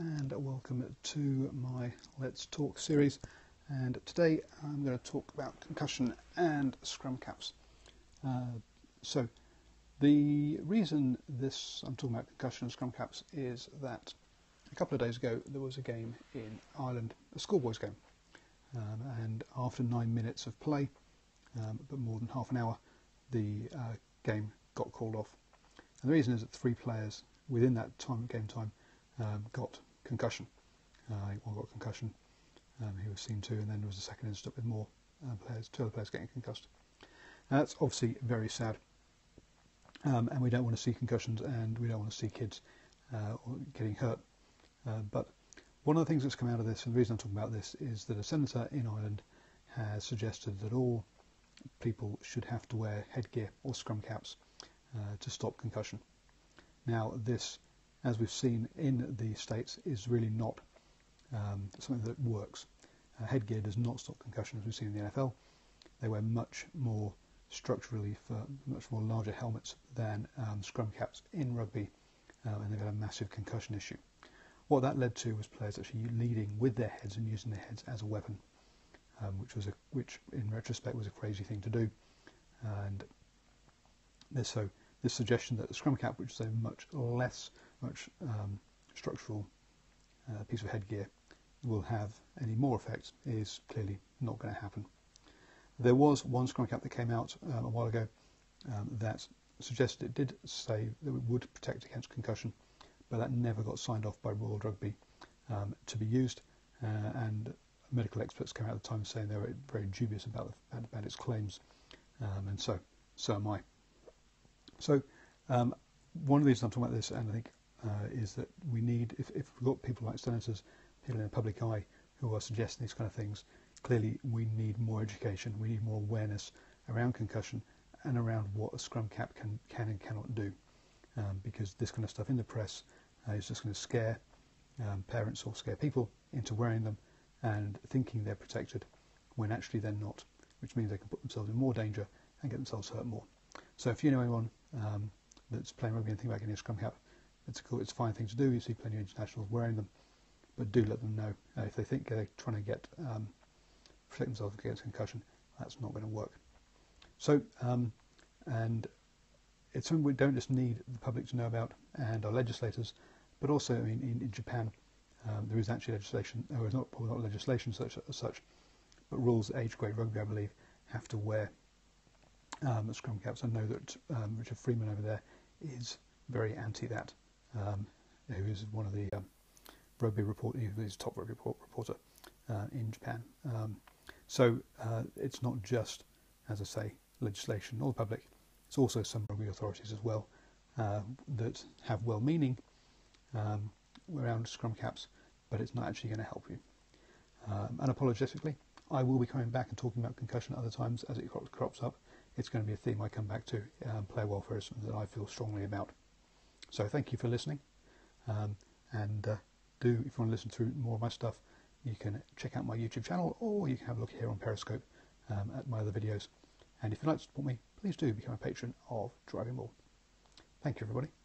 and welcome to my Let's Talk series. And today I'm going to talk about concussion and scrum caps. Uh, so, the reason this I'm talking about concussion and scrum caps is that a couple of days ago there was a game in Ireland, a schoolboys game, um, and after nine minutes of play, um, but more than half an hour, the uh, game got called off. And the reason is that three players within that time game time um, got concussion. Uh, one got concussion. Um, he was seen to, and then there was a second incident with more uh, players, two other players getting concussed. Now, that's obviously very sad, um, and we don't want to see concussions, and we don't want to see kids uh, getting hurt. Uh, but one of the things that's come out of this, and the reason I'm talking about this, is that a senator in Ireland has suggested that all people should have to wear headgear or scrum caps uh, to stop concussion. Now, this as we've seen in the States, is really not um, something that works. Uh, headgear does not stop concussion as we've seen in the NFL. They wear much more structurally for much more larger helmets than um, scrum caps in rugby, uh, and they've had a massive concussion issue. What that led to was players actually leading with their heads and using their heads as a weapon, um, which was a, which in retrospect was a crazy thing to do, and so this suggestion that the scrum cap, which is a much less much um, structural uh, piece of headgear will have any more effect is clearly not going to happen. There was one scrum cap that came out um, a while ago um, that suggested it did say that it would protect against concussion, but that never got signed off by World Rugby um, to be used, uh, and medical experts came out at the time saying they were very dubious about, the, about its claims, um, and so so am I. So um, one of the reasons I'm talking about this, and I think uh, is that we need, if, if we've got people like senators, people in the public eye who are suggesting these kind of things, clearly we need more education, we need more awareness around concussion and around what a scrum cap can, can and cannot do. Um, because this kind of stuff in the press uh, is just going to scare um, parents or scare people into wearing them and thinking they're protected when actually they're not, which means they can put themselves in more danger and get themselves hurt more. So if you know anyone um, that's playing rugby and thinking about getting a scrum cap, it's a cool, it's a fine thing to do. You see plenty of internationals wearing them, but do let them know uh, if they think they're trying to get um, protect themselves against concussion. That's not going to work. So, um, and it's something we don't just need the public to know about and our legislators, but also I mean, in, in Japan um, there is actually legislation, or it's not, not legislation such as such, but rules age grade rugby, I believe, have to wear um, scrum caps. I know that um, Richard Freeman over there is very anti that um, who is one of the um, rugby report, he's top rugby report, reporter uh, in Japan. Um, so uh, it's not just, as I say, legislation or the public. It's also some rugby authorities as well uh, that have well-meaning um, around scrum caps, but it's not actually going to help you. Um, unapologetically, I will be coming back and talking about concussion other times as it crops up. It's going to be a theme I come back to. Um, player welfare is something that I feel strongly about. So thank you for listening. Um, and uh, do, if you want to listen to more of my stuff, you can check out my YouTube channel or you can have a look here on Periscope um, at my other videos. And if you'd like to support me, please do become a patron of Driving Ball. Thank you, everybody.